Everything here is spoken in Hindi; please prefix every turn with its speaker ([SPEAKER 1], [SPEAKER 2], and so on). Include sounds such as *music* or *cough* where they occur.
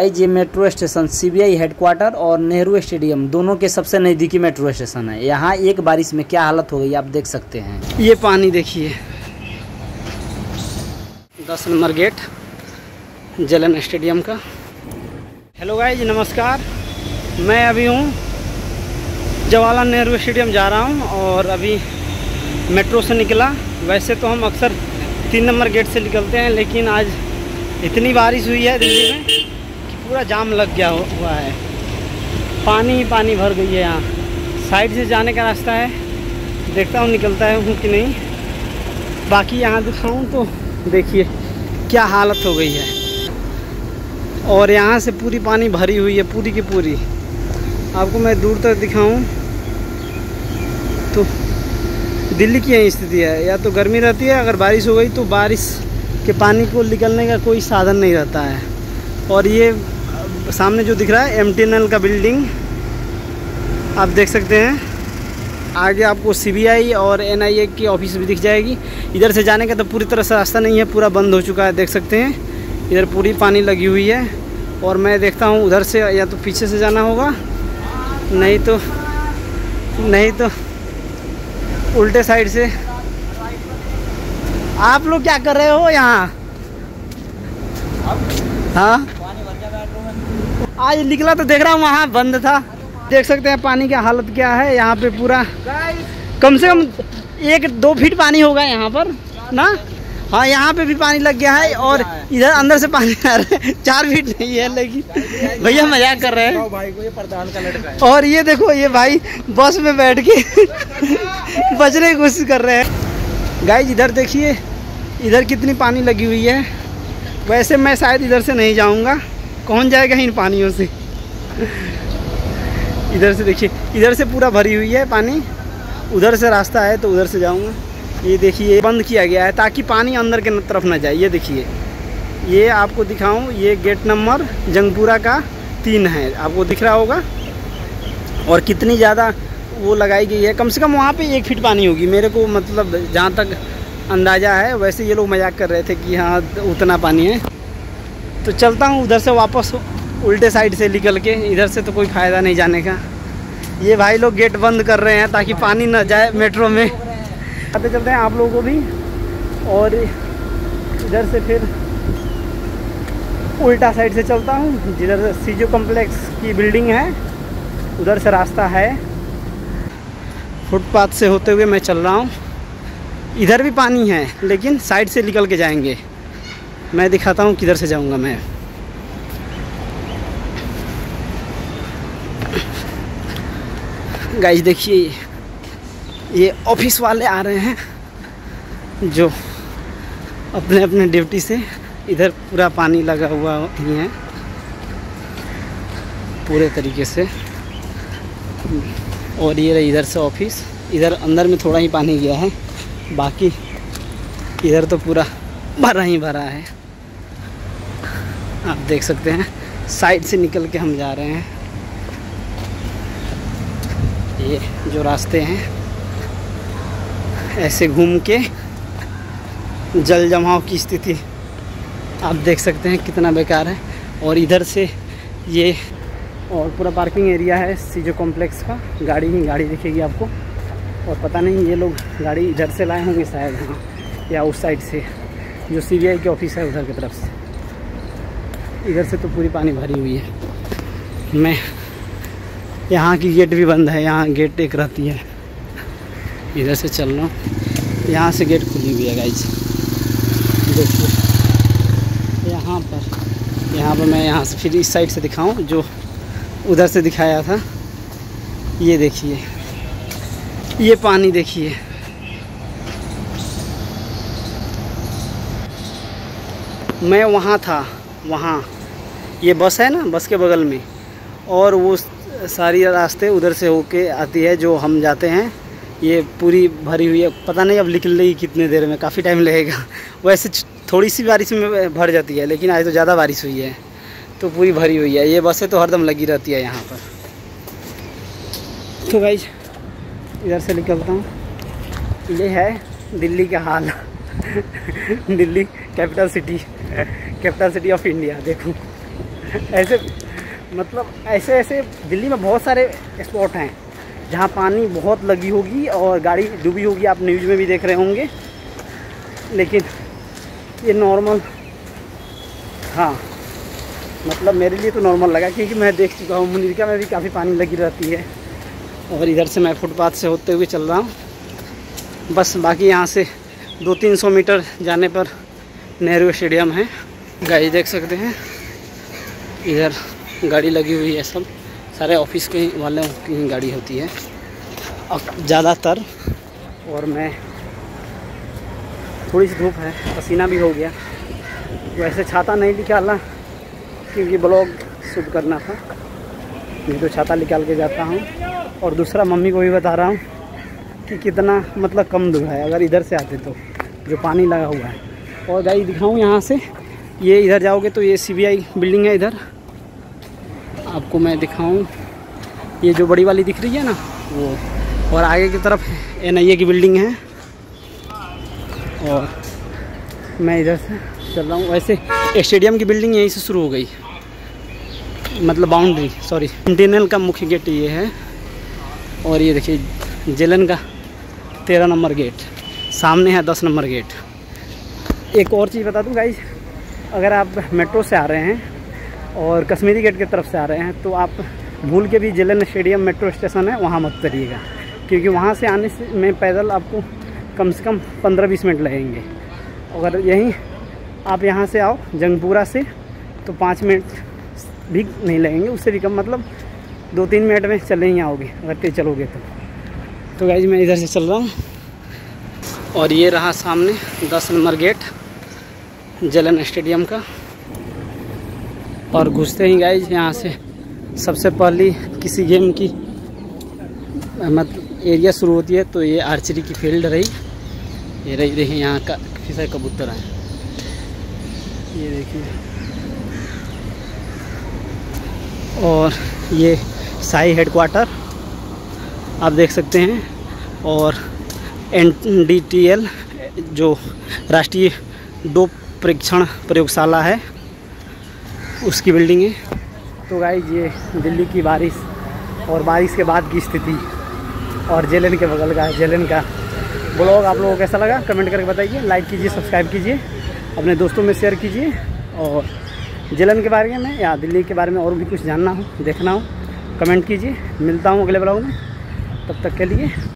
[SPEAKER 1] ये मेट्रो स्टेशन, सीबीआई हेडक्वार्टर और नेहरू स्टेडियम, दोनों के सबसे नज़दीकी मेट्रो स्टेशन है। यहाँ एक बारिश में क्या हालत हो गई, आप देख सकते हैं।
[SPEAKER 2] ये पानी देखिए। दस नंबर गेट, जलन स्टेडियम का। हेलो गाइज़, नमस्कार। मैं अभी हूँ, जवाहरलाल नेहरू स्टेडियम जा रहा हूँ और अभी मेट्रो से निकला। वैसे तो हम अक्सर तीन नंबर गेट से निकलते हैं, लेकिन आज इतनी बारिश हुई है दिल्ली में। पूरा जाम लग गया हुआ है। पानी ही पानी भर गई है यहाँ। साइड से जाने का रास्ता है। देखता हूँ निकलता है हूँ कि नहीं। बाकी यहाँ दिखाऊँ तो देखिए क्या हालत हो गई है। और यहाँ से पूरी पानी भरी हुई है, पूरी की पूरी। आपको मैं दूर तक दिखाऊँ तो दिल्ली की यही स्थिति है। या तो गर्मी रहती है, अगर बारिश हो गई तो बारिश के पानी को निकलने का कोई साधन नहीं रहता है। और ये सामने जो दिख रहा है एमटीएनएल का बिल्डिंग आप देख सकते हैं। आगे आपको सीबीआई और एनआईए की ऑफ़िस भी दिख जाएगी। इधर से जाने का तो पूरी तरह से रास्ता नहीं है, पूरा बंद हो चुका है, देख सकते हैं। इधर पूरी पानी लगी हुई है और मैं देखता हूँ उधर से या तो पीछे से जाना होगा, नहीं तो नहीं तो उल्टे साइड से। आप लोग क्या कर रहे हो यहाँ? हाँ? आज निकला तो देख रहा हूँ, वहाँ बंद था। देख सकते हैं पानी की हालत क्या है, यहाँ पे पूरा। कम से कम एक दो फीट पानी होगा यहाँ पर, ना? हाँ यहाँ पे भी पानी लग गया है और इधर अंदर से पानी आ रहा है। चार फीट नहीं है, लेकिन भैया मज़ाक कर रहे हैं।
[SPEAKER 3] भाई को ये प्रधान का लड़का है
[SPEAKER 2] और ये देखो, ये भाई बस में बैठ के बचने की कोशिश कर रहे हैं। गाइज़ इधर देखिए, इधर कितनी पानी लगी हुई है। वैसे मैं शायद इधर से नहीं जाऊँगा। कौन जाएगा इन पानियों से? इधर से देखिए, इधर से पूरा भरी हुई है पानी। उधर से रास्ता है तो उधर से जाऊँगा। ये देखिए बंद किया गया है ताकि पानी अंदर के तरफ़ ना जाए। ये देखिए, ये आपको दिखाऊँ, ये गेट नंबर जंगपुरा का तीन है। आपको दिख रहा होगा। और कितनी ज़्यादा वो लगाई गई है। कम से कम वहाँ पे एक फीट पानी होगी। मेरे को मतलब जहाँ तक अंदाज़ा है, वैसे ये लोग मज़ाक कर रहे थे कि हाँ उतना पानी है। तो चलता हूँ, उधर से वापस उल्टे साइड से निकल के, इधर से तो कोई फ़ायदा नहीं जाने का। ये भाई लोग गेट बंद कर रहे हैं ताकि पानी ना जाए मेट्रो में। आते चलते हैं आप लोगों को भी, और इधर से फिर उल्टा साइड से चलता हूँ, जिधर सीजो कम्प्लेक्स की बिल्डिंग है, उधर से रास्ता है। फुटपाथ से होते हुए मैं चल रहा हूँ। इधर भी पानी है, लेकिन साइड से निकल के जाएँगे। मैं दिखाता हूँ किधर से जाऊँगा मैं। गाइस देखिए, ये ऑफ़िस वाले आ रहे हैं, जो अपने अपने ड्यूटी से इधर पूरा पानी लगा हुआ ही है, पूरे तरीके से। और ये इधर से ऑफ़िस इधर अंदर में थोड़ा ही पानी गया है, बाकी इधर तो पूरा भरा ही भरा है। आप देख सकते हैं। साइड से निकल के हम जा रहे हैं। ये जो रास्ते हैं, ऐसे घूम के जल जमाव की स्थिति आप देख सकते हैं कितना बेकार है। और इधर से ये और पूरा पार्किंग एरिया है, सीजो कॉम्प्लेक्स का। गाड़ी ही गाड़ी दिखेगी आपको। और पता नहीं ये लोग गाड़ी इधर से लाए होंगे शायद हाँ या उस साइड से। जो सीबीआई के ऑफ़िस है उधर की तरफ़ से। इधर से तो पूरी पानी भरी हुई है। मैं यहाँ की गेट भी बंद है, यहाँ गेट एक रहती है। इधर से चल रहा हूँ। यहाँ से गेट खुली हुई है गाइज़ देखिए। यहाँ पर यहाँ पर मैं यहाँ से फिर इस साइड से दिखाऊँ, जो उधर से दिखाया था। ये देखिए। ये पानी देखिए। मैं वहाँ था, वहाँ। ये बस है ना, बस के बगल में। और वो सारी रास्ते उधर से होके आती है जो हम जाते हैं। ये पूरी भरी हुई है। पता नहीं अब निकल रही कितने देर में, काफ़ी टाइम लगेगा। *laughs* वैसे थोड़ी सी बारिश में भर जाती है, लेकिन आज तो ज़्यादा बारिश हुई है। तो पूरी भरी हुई है। ये बसें तो हरदम लगी रहती है यहाँ पर। तो भाई, इधर से निकलता हूँ। ये है दिल्ली का हाल। *laughs* Delhi capital city capital city of India, देखो। ऐसे मतलब ऐसे ऐसे दिल्ली में बहुत सारे स्पॉट हैं, जहाँ पानी बहुत लगी होगी और गाड़ी डूबी होगी, आप न्यूज़ में भी देख रहे होंगे। लेकिन ये नॉर्मल हाँ मतलब मेरे लिए तो नॉर्मल लगा, क्योंकि मैं देख चुका हूँ मुनिरका में भी काफ़ी पानी लगी रहती है। और इधर से मैं फुटपाथ से होते हुए चल रहा हूँ। बस बाकी यहाँ से दो तीन सौ मीटर जाने पर नेहरू स्टेडियम है। गाड़ी देख सकते हैं। इधर गाड़ी लगी हुई है सब। सारे ऑफ़िस के वालों की ही गाड़ी होती है। अब ज़्यादातर, और मैं थोड़ी सी धूप है, पसीना भी हो गया। वैसे छाता नहीं निकाला, क्योंकि ब्लॉग शूट करना था। मैं तो छाता निकाल के जाता हूँ। और दूसरा, मम्मी को भी बता रहा हूँ कि कितना मतलब कम दूर है, अगर इधर से आते तो जो पानी लगा हुआ है। और गाड़ी दिखाऊँ यहाँ से ये इधर जाओगे तो ये सीबीआई बिल्डिंग है इधर। आपको मैं दिखाऊँ। ये जो बड़ी वाली दिख रही है ना, वो और आगे की तरफ़ एन आई की बिल्डिंग है। और मैं इधर से चल रहा हूँ। वैसे स्टेडियम की बिल्डिंग यहीं से शुरू हो गई। मतलब बाउंड्री सॉरी इंटीरियल का मुख्य गेट ये है। और ये देखिए जेलन का तेरह नंबर गेट सामने है दस नंबर गेट एक और चीज़ बता दूँ गाइज़ अगर आप मेट्रो से आ रहे हैं और कश्मीरी गेट की तरफ़ से आ रहे हैं तो आप भूल के भी जेलन स्टेडियम मेट्रो स्टेशन है, वहाँ मत करिएगा क्योंकि वहाँ से आने से में पैदल आपको कम से कम पंद्रह बीस मिनट लगेंगे। अगर यहीं आप यहाँ से आओ, जंगपुरा से तो पाँच मिनट भी नहीं लगेंगे। उससे भी कम मतलब दो तीन मिनट में चले ही आओगे, अगर तेज चलोगे तो। तो गाइज़ मैं इधर से चल रहा हूँ और ये रहा सामने दस नंबर गेट। जलन स्टेडियम का। और घुसते ही गाइज़ यहाँ से। सबसे पहली किसी गेम की मतलब एरिया शुरू होती है तो ये आर्चरी की फ़ील्ड रही। ये रही, देखिए यहाँ का किसा कबूतर है ये देखिए। और ये साई हेडक्वार्टर आप देख सकते हैं। और एन डी टी एल जो राष्ट्रीय डो परीक्षण प्रयोगशाला है। उसकी बिल्डिंग है। तो गाइज़ ये दिल्ली की बारिश और बारिश के बाद की स्थिति और जेलन के बगल का जेलन का ब्लॉग आप लोगों को कैसा लगा? कमेंट करके बताइए। लाइक कीजिए सब्सक्राइब कीजिए। अपने दोस्तों में शेयर कीजिए। और जेलन के बारे में या दिल्ली के बारे में और भी कुछ जानना हो, देखना हो कमेंट कीजिए। मिलता हूँ अगले ब्लॉग में। तब तक के लिए